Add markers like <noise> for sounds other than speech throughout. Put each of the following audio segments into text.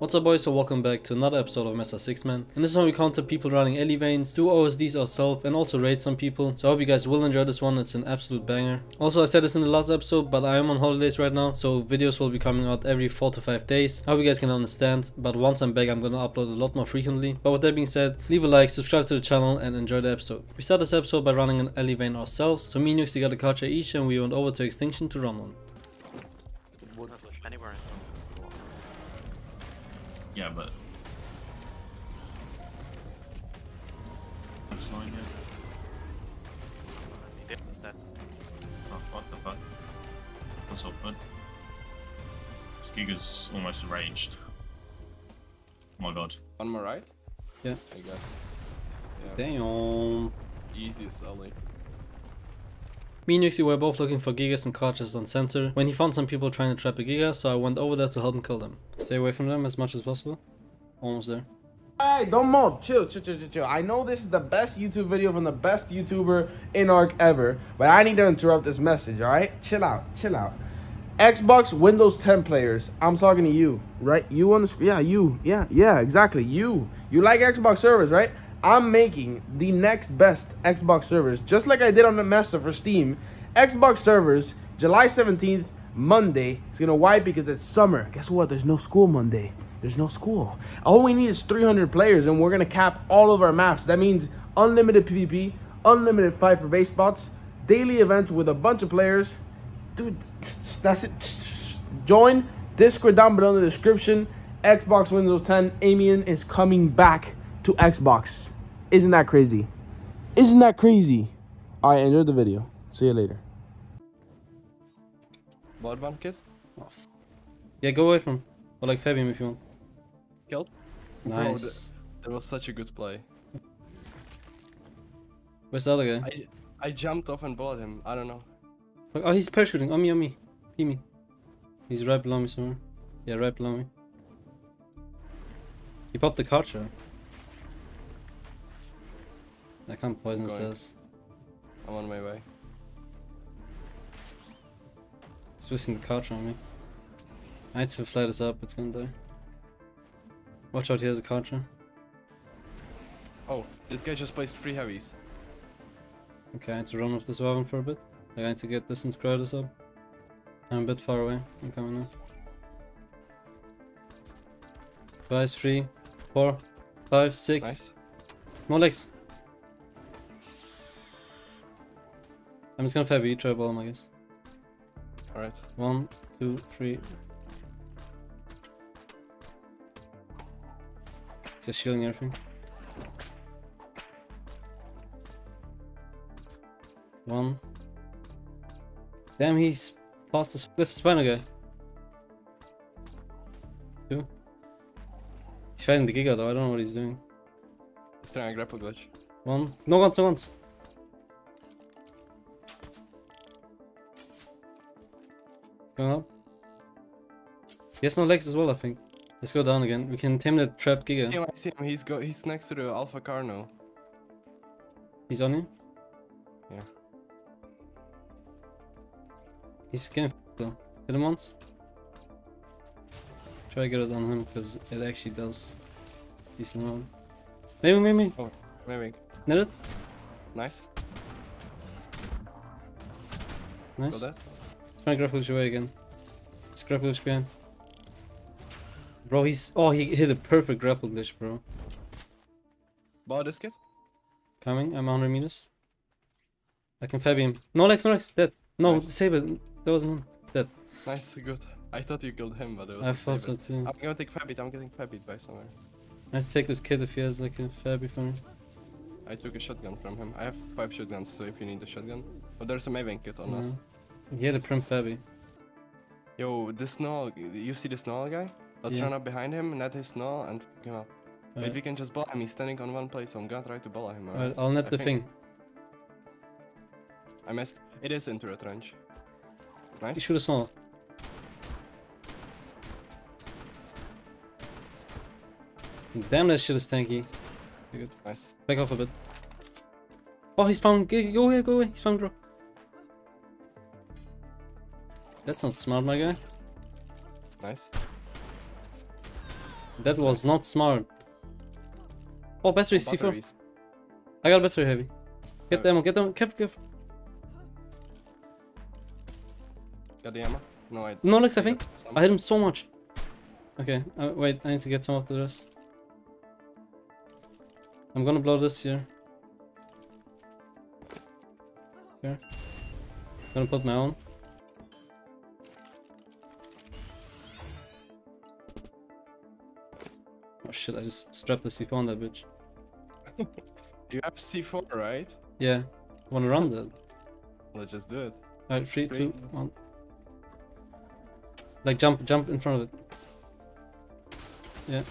What's up boys, so welcome back to another episode of Mesa 6 Man. In this one we counter people running Ele Veins, do OSDs ourselves and also raid some people. So I hope you guys will enjoy this one, it's an absolute banger. Also I said this in the last episode, but I am on holidays right now, so videos will be coming out every 4 to 5 days. I hope you guys can understand, but once I'm back I'm gonna upload a lot more frequently. But with that being said, leave a like, subscribe to the channel and enjoy the episode. We start this episode by running an Ele Vein ourselves, so me and Yuxy got a Karcher each and we went over to Extinction to run one. Yeah, but. I'm slowing it. He did instead. Oh, what the fuck? What's up, bud? This Giga's almost raged. Oh my god. On my right? Yeah. I guess. Yeah. Damn. Easiest alley. Me and Yuxy were both looking for Gigas and Karchers on center when he found some people trying to trap a Giga, so I went over there to help him kill them. Stay away from them as much as possible. Almost there. Hey, don't mob. Chill, chill, chill, chill, chill. I know this is the best YouTube video from the best YouTuber in ARK ever, but I need to interrupt this message, alright? Chill out, chill out. Xbox Windows 10 players, I'm talking to you, right? You on the screen, yeah, you, yeah, yeah, exactly, you. You like Xbox servers, right? I'm making the next best Xbox servers, just like I did on the Mesa for Steam. Xbox servers, July 17th, Monday. It's gonna why? Because it's summer. Guess what? There's no school Monday. There's no school. All we need is 300 players, and we're gonna cap all of our maps. That means unlimited PvP, unlimited fight for base spots, daily events with a bunch of players. Dude, that's it. Join Discord down below in the description. Xbox Windows 10 Imian is coming back to Xbox. Isn't that crazy? Isn't that crazy? All right, enjoy the video. See you later. Blood one kid? Yeah, go away from him. Or like Fabian if you want. Killed? Nice. Oh, that was such a good play. Where's the other guy? I I jumped off and bought him. I don't know. Oh, he's parachuting. On me, on me. See me. He's right below me somewhere. Yeah, right below me. He popped the Karcher. I can't poison Going. stairs. I'm on my way. Twisting the Karcher on me. I need to fly this up, it's gonna die. Watch out, he has a Karcher. Oh, this guy just placed three heavies. Okay, I need to run with this weapon for a bit. I need to get distance creators up. I'm a bit far away. I'm coming now. Guys, three, four, five, six. Nice. No legs. I'm just gonna fab you, try ball him, I guess. Alright. One, two, three. Just shielding everything. One. Damn, he's fast as. This is Spino guy. Two. He's fighting the Giga though, I don't know what he's doing. He's trying a grapple glitch. One. No once, no once. Going up. He has no legs as well, I think. Let's go down again. We can tame the trap See Giga. him, I see him. He's go. He's next to the Alpha Carno. He's on you? Yeah. He's getting f***ed though. Hit him once. Try to get it on him because it actually does decent amount. Maybe, maybe. Oh, Maybe. Net it? Nice. Nice. Got that. Let's try to grapple away again. Let's grapple behind. Bro, he's. Oh, he hit a perfect grapple glitch, bro. Bought this kid? Coming, I'm 100 meters. I can fab him. No legs, no legs, dead. No, Nice. save it. That wasn't him. Dead. Nice, good. I thought you killed him, but it was. I thought so too. I'm gonna take Fabit. I'm getting Fabit by somewhere. I have to take this kid if he has like a fabby for me. I took a shotgun from him. I have five shotguns, so if you need a shotgun. Oh, there's a Maven kit on us. He had a prim fabby. Yo, this Snow, you see the Snow guy? Let's Yeah. run up behind him, net his Snow, and f him up. Wait, Alright, we can just ball him. He's standing on one place, so I'm gonna try to ball him. alright, Alright? I'll net I the think- thing. I missed. It is into a trench. Nice. You should have saw. Damn, that shit is tanky. Okay, good. Nice. Back off a bit. Oh, he's found. Go go away, go away. He's found, bro. That's not smart, my guy. Nice. That was Nice. not smart. Oh, battery C4. Batteries. I got a battery heavy. Get Uh, the ammo, get them, careful, careful. Got the ammo? No, I. No legs, I think. I hit him so much. Okay, uh, wait, I need to get some of the rest. I'm gonna blow this here. Here. Gonna put my own. Shit, I just strapped the C4 on that bitch. <laughs> You have C4, right? Yeah. Wanna run that? Let's just do it. Alright, three, Three. two, one. Like jump, jump in front of it. Yeah.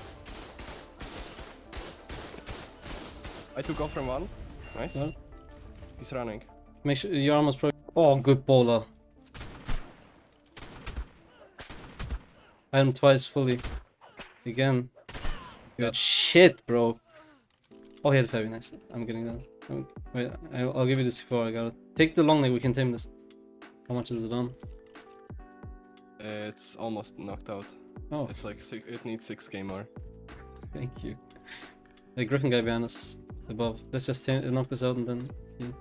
I took off from one. Nice. Yeah. He's running. Make sure you're almost pro. Oh, good bowler. I am twice fully. Again. Good shit, bro. Oh, he had very nice. I'm getting that. Oh, Wait, I'll, I'll give you this before I got it. Take the long leg, we can tame this. How much is it on? Uh, it's almost knocked out. Oh, It's like six, it needs 6k more. thank you. The griffin guy behind us, above. Let's just knock this out and then see.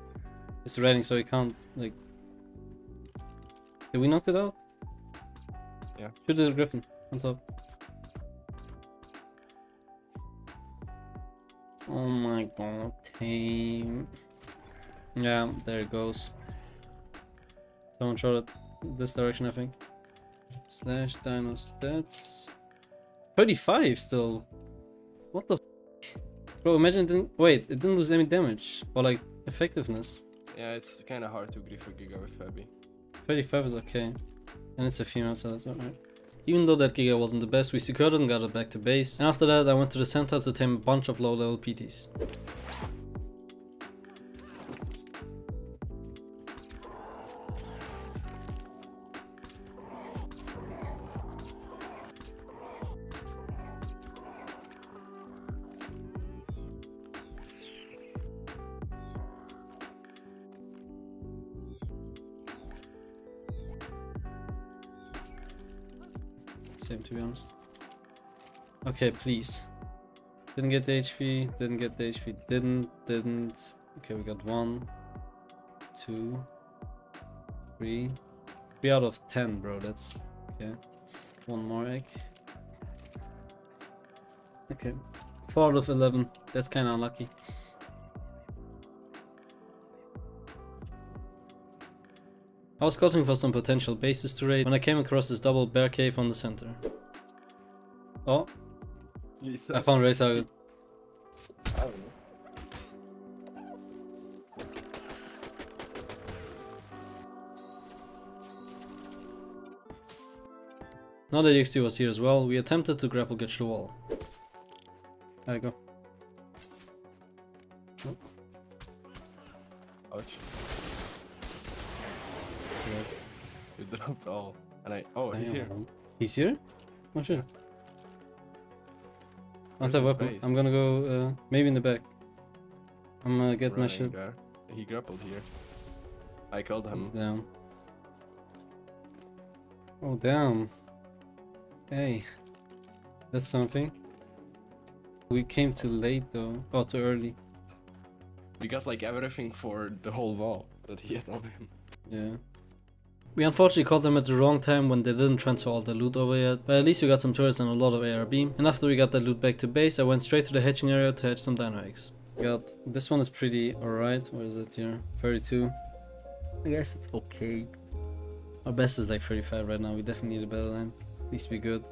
It's raining, so he can't, like... Did we knock it out? Yeah. Shoot the griffin on top. Oh my god, tame. Yeah, there it goes. Someone shot it this direction, I think. Slash dino stats. 35 still. What the f? Bro, imagine it didn't. Wait, it didn't lose any damage. Or like effectiveness. Yeah, it's kind of hard to grief a Giga with Fabi. 35 is okay. And it's a female, so that's alright. Even though that Giga wasn't the best, we secured it and got it back to base. And after that, I went to the center to tame a bunch of low level PTs. Same to be honest. Okay, please. Didn't get the HP, didn't get the HP, didn't, didn't. Okay, we got one, two, three. Three out of ten, bro. That's okay. One more egg. Okay. Four out of eleven. That's kinda unlucky. I was scouting for some potential bases to raid when I came across this double bear cave on the center. Oh, I found raid target. Now that XT was here as well, we attempted to grapple catch the wall. There you go. Ouch. You dropped all. And I. Oh, he's here. He's here? Oh shit. Where's Anti weapon. base? I'm gonna go uh, maybe in the back. I'm gonna get my Running shit there. He grappled here. I killed him. down. Oh damn. Hey. That's something. We came too late though. Oh too early. We got like everything for the whole wall that he had on him. Yeah. We unfortunately caught them at the wrong time when they didn't transfer all the loot over yet, but at least we got some turrets and a lot of AR beam. And after we got that loot back to base, I went straight to the hatching area to hatch some dino eggs. Got this one is pretty alright. What is it here? 32. I guess it's okay. Our best is like 35 right now. We definitely need a better line. At least be good.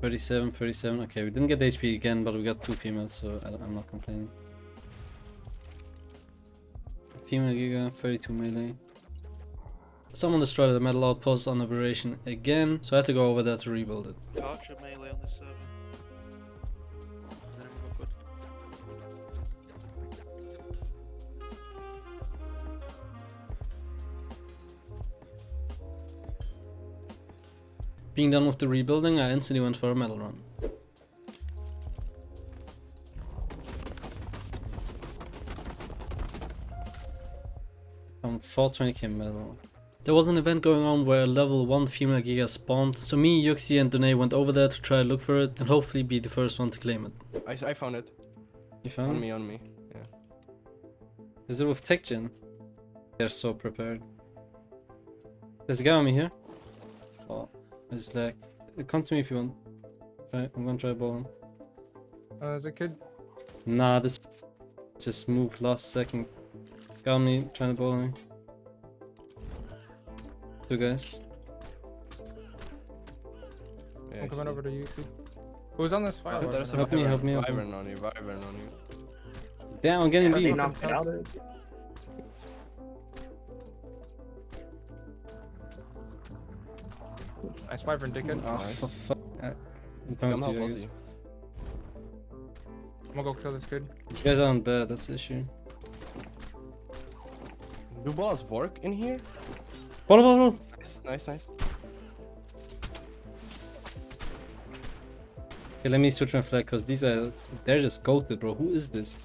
37, 37. Okay, we didn't get HP again, but we got two females, so I, I'm not complaining. Female Giga, 32 melee. Someone destroyed the metal outpost on operation again, so I had to go over there to rebuild it. Archer melee on this server. Is anyone got good? Being done with the rebuilding, I instantly went for a metal run. I'm 420k metal. There was an event going on where a level 1 female Giga spawned, so me, Yuxy and Dune went over there to try to look for it and hopefully be the first one to claim it. I, I found it. You On found it? me, on me. Yeah. Is it with TechGen? They're so prepared. There's a guy on me here. Oh, I just lagged. Come to me if you want. Try, I'm gonna try ball him. Uh, there's a kid. Nah, this just moved last second. Got me trying to ball me. Two guys. yeah I'm coming see. over to you, see. Who's on this fire? Oh, there's Help me, help me, help me. Wyvern on you, Wyvern on you. Damn, I'm getting Are beat. out. Nice Wyvern, dickhead. Oh, Nice. for fuck. I'm coming Come to help you, I guess. Ozzy. I'm gonna go kill this kid. These guys aren't bad, that's the issue. Do balls work in here? Nice, nice, nice. Okay, let me switch my flag, cause these are, they're just goated, bro. Who is this?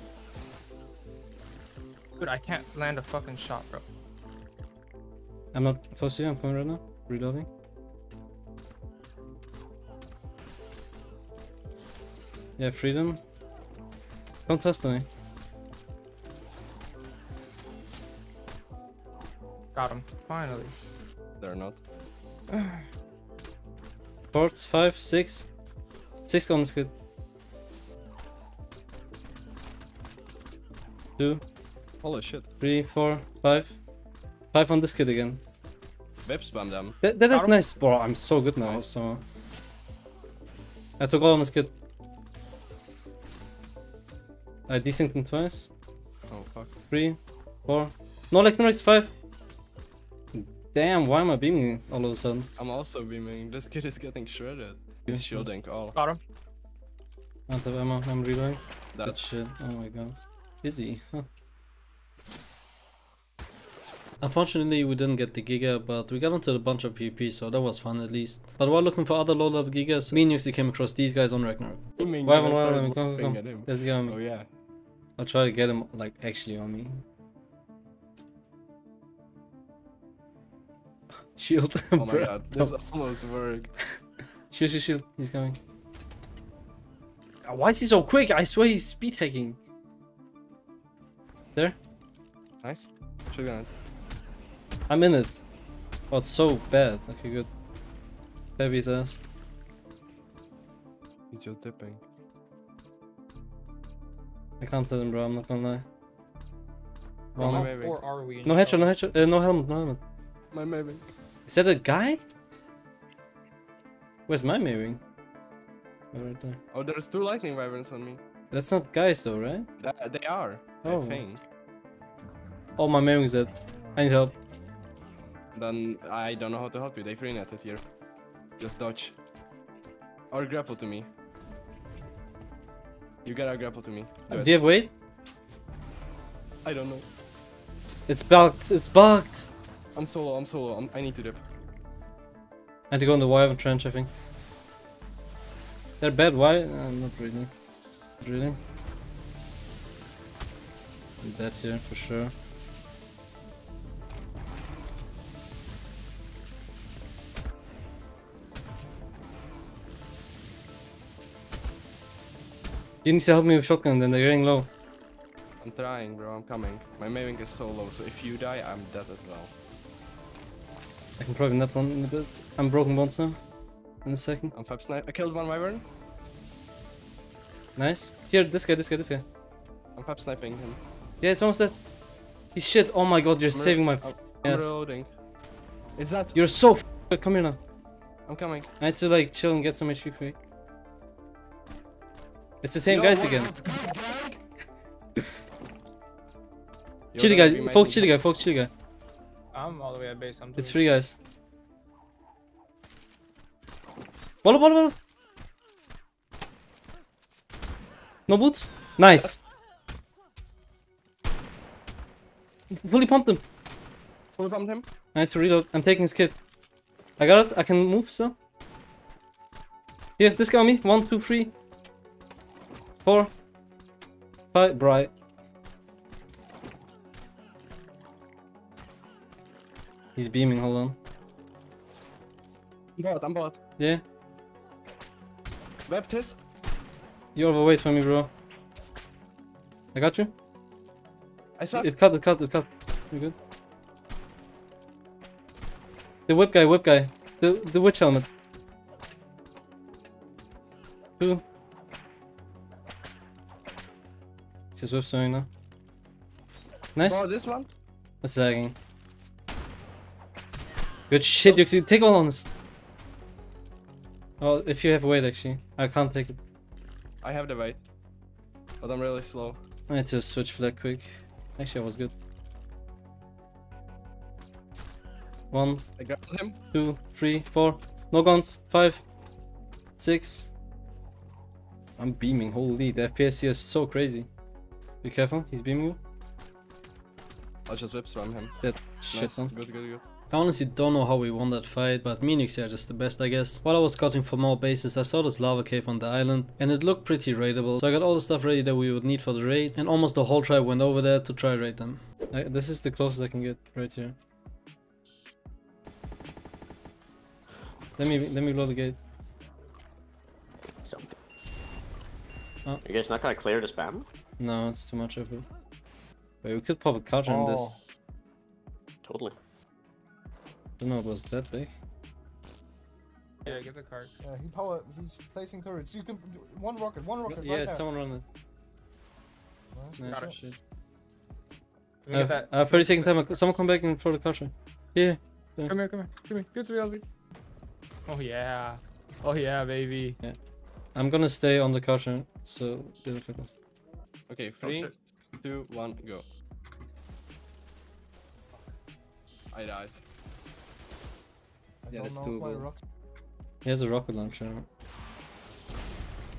Dude, I can't land a fucking shot, bro. I'm not close to you, I'm coming right now. Reloading. Yeah, freedom. Don't test me. Got him. Finally. They're not. <sighs> Four, five, six. Six on this kid. Two, Holy shit. three, four, five. Five on this kid again. Web spam them. That, that Got nice. Bro, I'm so good now, so... I took all on this kid. I desynced him twice. Oh fuck. Three, four. No legs, no legs, five. Damn, why am I beaming all of a sudden? I'm also beaming. This kid is getting shredded. He's shielding all. Got him. I don't have ammo, I'm reloading. That That's shit, oh my god. Easy, huh? Unfortunately, we didn't get the Giga, but we got onto a bunch of PvP, so that was fun at least. But while looking for other low-level Gigas, me and Yuxy came across these guys on Ragnarok. beaming. Why and I haven't started I come, laughing come, at him. There's a guy on me. Oh yeah. I'll try to get him, like, actually on me. Shield, <laughs> Oh my bruh. god. This almost worked. <laughs> Shield, shield, shield. He's coming. Why is he so quick? I swear he's speed hacking. There. Nice. Shotgun. I'm in it. Oh, it's so bad. Okay, good. Baby's ass. He's just dipping. I can't tell him, bro. I'm not gonna lie. Well, One. How maybe. poor are we? No headshot, no shots? headshot. Uh, no helmet, no helmet. My maybe. Is that a guy? Where's my Maewing? Oh, right there. Oh, there's two lightning wyverns on me. That's not guys though, right? That, they are. Oh. I think. Oh, my Maewing's dead. I need help. Then I don't know how to help you. They free netted here. Just dodge. Or grapple to me. You gotta grapple to me. Uh, do Do you have weight? I don't know. It's bugged. It's bugged. I'm solo. I'm solo. I'm, I need to dip. I had to go in the Wyvern trench, I think. They're bad, why? Uh, not really. Not really. That's here for sure. You need to help me with shotgun, then they're getting low. I'm trying, bro. I'm coming. My Maewing is so low, so if you die, I'm dead as well. I can probably net one in a bit. I'm broken bones now. In a second. I'm fab snipe. I killed one wyvern. Nice. Here, this guy, this guy, this guy. I'm fab sniping him. Yeah, it's almost dead. He's shit. Oh my god, you're I'm saving my I'm, ass. reloading. Is that? You're so f good. Come here now. I'm coming. I had to like chill and get some HP quick. It's the same Yo, guys again. Chili guy, folks chili guy, folks chili guy. I'm all the way at base. I'm It's doing- three guys. Bolo, bolo, bolo. No boots? Nice. Fully pumped him. Fully pumped him. I had to reload. I'm taking his kit. I got it. I can move still. Here, this guy on me. One, two, three, four, five. Bright. He's beaming, hold on. I'm bot, I'm bot. Yeah, Webbed his. you overweight for me, bro. I got you. I saw. It cut, it cut, it cut. You good? The whip guy, whip guy. The the witch helmet. Two. It's his whip swinging now. Nice. Oh, this one? That's sagging. Good shit, Yuxy. Take all on this. Oh, if you have weight, actually. I can't take it. I have the weight. But I'm really slow. I need to switch flag quick. Actually, I was good. One, I grabbed him. two, three, four. No guns. Five, six. I'm beaming. Holy, the FPS here is so crazy. Be careful. He's beaming you. I'll just whip swam him. That shit Nice. on. Good, good, good. I honestly don't know how we won that fight, but and are just the best, I guess. While I was scouting for more bases, I saw this lava cave on the island, and it looked pretty raidable. So I got all the stuff ready that we would need for the raid, and almost the whole tribe went over there to try raid them. I, this is the closest I can get right here. Let me let me blow the gate. Something. Oh. You guys not gonna clear the spam? No, it's too much effort. Wait, we could pop a culture in this. Oh. Totally. Don't know it was that big. Yeah, get the card. Yeah, he power. He's placing turrets. You can one rocket, one rocket yeah, right someone run it. Nice, Nice good shit. shit. Let get that. I uh, 30 second time. Someone come back and throw the culture. Here. Come here, come here, come here. Give it to me, Oh yeah. Oh yeah, baby. Yeah. I'm gonna stay on the culture, so the other focus. Okay, oh, three, shit. two, one, go. I died. I Yeah, don't that's know doable. He has a rocket launcher.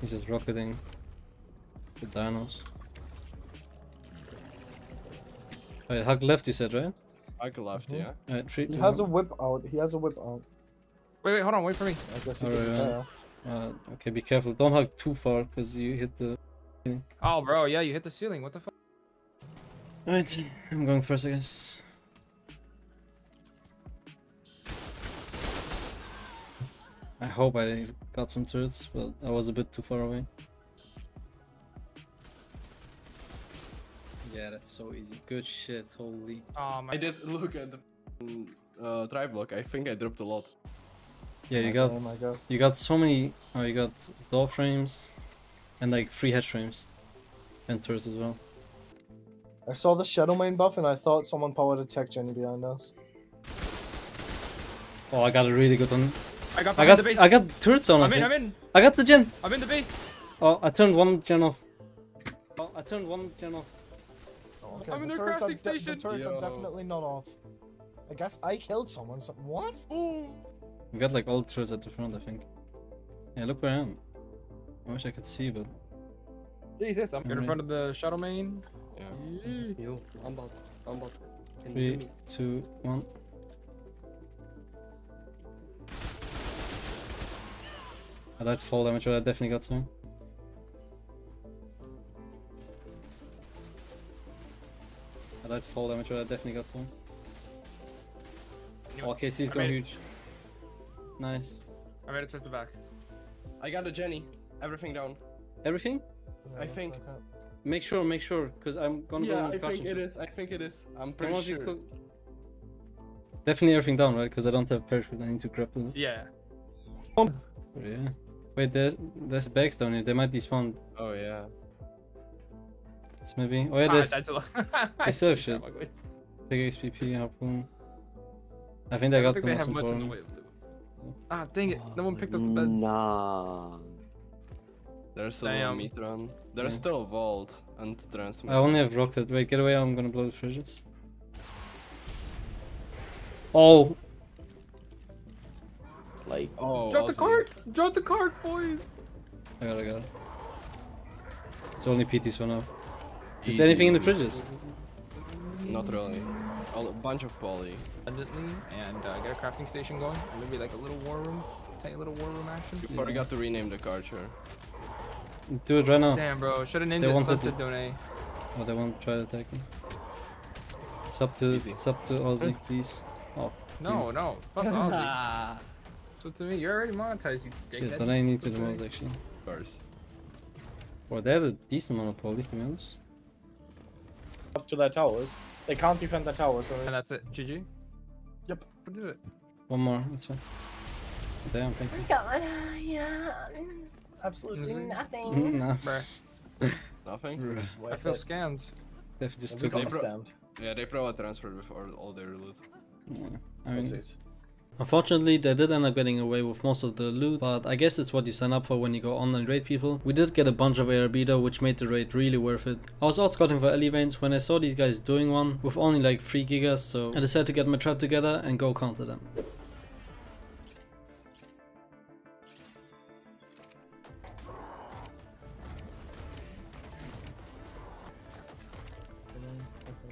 He's just rocketing the dinos. Wait, hug left you said, right? I could left, Mhm. yeah. Alright, three, He two, has a whip out. He has a whip out. Wait, wait, hold on, wait for me. I guess he Alright, yeah. Uh, okay, be careful. Don't hug too far, because you hit the... Oh, bro, yeah, you hit the ceiling. What the fuck? Alright, I'm going first, I guess. I hope I got some turrets, but I was a bit too far away. Yeah, that's so easy. Good shit, holy. Oh my. I did look at the uh, tribe block. I think I dropped a lot. Yeah, you Same, got I guess. you got so many. Oh, you got door frames, and like three hedge frames, and turrets as well. I saw the Shadowmane buff and I thought someone powered a tech Jenny behind us. Oh, I got a really good one. I got I got the base. I got turrets on. I, I'm in. I'm in. I got the gen. I'm in the base. Oh, I turned one gen off. Oh, I turned one gen off. Oh, okay, I'm in the their turrets, are, crafting de- the turrets Yo. are definitely not off. I guess I killed someone. So what? Ooh. We got like all the turrets at the front, I think. Yeah, look where I am. I wish I could see, but Jesus, I'm here in front of the Shadowmane. Yeah. Yee. Yo, I'm bot. I'm bot. Can three, you hear me? two, one. I died fall damage, but I definitely got some. I died fall damage, but I definitely got some. You- Oh, okay, he's going made huge. Nice. I made it towards the back. I got a Jenny. Everything down. Everything? Yeah, I think- like. Make sure, make sure, because I'm gonna go Yeah, on the I think caution it ship. is. I think it is. I'm Come pretty on, be sure. Definitely everything down, right? Because I don't have parachute. I need to grapple. Yeah. Oh, yeah. Wait, there's there's bags down here. They might despawn. Oh yeah. It's maybe. Oh yeah, Ah, there's that's a lot. I still have shit. big XPP harpoon. I think I I got don't think the most have much in the important. way of. Ah, dang it! No one picked up the beds. Nah. There's a Damn. meter on. There's Yeah. still a vault and transmitter. I only have rocket. Wait, get away! I'm gonna blow the fridges. Oh, Like, Oh, Drop the Aussie. cart! Drop the cart, boys! I got it, I got it. It's only PTs for now. Is there anything in the fridges? Not really. A bunch of poly. Abundantly, and uh, get a crafting station going. and Maybe like a little war room. Tiny little war room action. You forgot to rename the Karcher. Do it right now. Damn, bro. Should have named They it wanted to- Done. Oh, they won't try to attack me. Sub to Easy. sub to Ozzy, please. Oh, No, no. Fuck <laughs> Ozzy. So to me, you're already monetized, you Yeah, dickhead. that I need to the Okay. most actually. Of course. Well, they have a decent monopoly to be honest. Up to their towers. They can't defend their towers. So And that's it. GG. Yep. We'll do it. One more, that's fine. Damn, thank you. God, yeah. Absolutely nothing. <laughs> nice. Nothing? I feel scammed. Definitely just we took got it. scammed. Yeah, they probably transferred with all, all their loot. Yeah. I mean, Pussies. Unfortunately, they did end up getting away with most of the loot, but I guess it's what you sign up for when you go online raid people. We did get a bunch of ARB though, which made the raid really worth it. I was out scouting for Elevates when I saw these guys doing one with only like 3 gigas, so I decided to get my trap together and go counter them.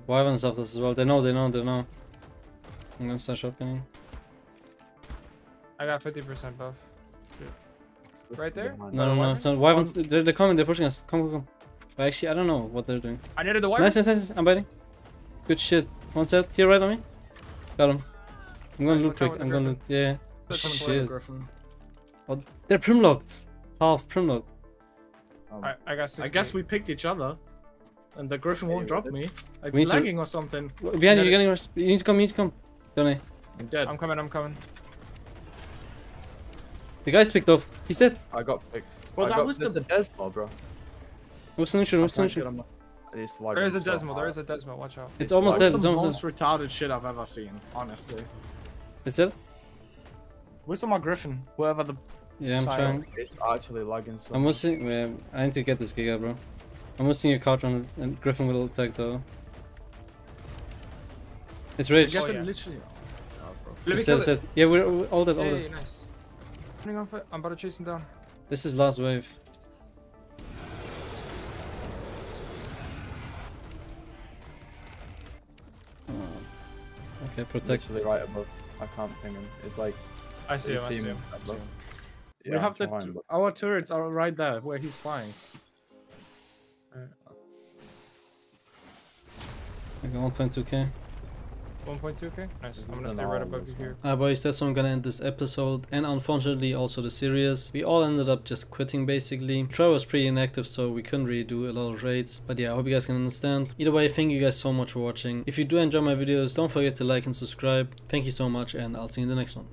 Wyvern's after this as well. They know, they know, they know. I'm gonna start shotgunning. I got 50% buff. Right there? No, no, no. Wyvern? So Wyverns, they're, they're coming, they're pushing us. Come, come, come. But actually, I don't know what they're doing. I needed the wyvern. Nice, nice, nice. I'm biting. Good shit. One set. Here, right on me. Got him. I'm gonna loot quick. I'm gonna loot. Yeah. That's Shit. Griffin. Oh, they're prim locked. Half prim locked. Um, I, I got I guess we picked each other. And the Griffin won't drop me. It's We need to- lagging or something. Behind you, you're getting rushed. You need to come, you need to come. Don't I? I'm dead. I'm coming, I'm coming. The guy's picked off. He's dead. I got picked. Well, I that got, was there's the- a Desmo, bro. What's the solution? I What's the can't solution? It's There is a so Desmo, there hard. is a Desmo, watch out. It's almost dead. It's the almost most dead. retarded shit I've ever seen, honestly. It's dead? Where's my Griffin? Whoever the. Yeah, I'm Silent. trying. It's actually lagging so I'm much. missing. Wait, I need to get this giga, bro. I'm missing a card on it, and Griffin will attack though. It's I rage. Oh, yeah. literally. Let me It's kill it. it's. Yeah, we're we're all dead, all Hey, dead. nice. Running off it. I'm about to chase him down. This is last wave. Oh. Okay, protect. Literally right above. I can't ping him. It's like I see you him, I see see him him. above. we have I'm the. trying, but- Our turrets are right there where he's flying. I got 1.2k. 1.2k? Nice. I'm gonna an stay right above you here. Ah boys, that's how I'm gonna end this episode and unfortunately also the series. We all ended up just quitting basically. Troy was pretty inactive so we couldn't really do a lot of raids. But yeah, I hope you guys can understand. Either way, thank you guys so much for watching. If you do enjoy my videos, don't forget to like and subscribe. Thank you so much and I'll see you in the next one.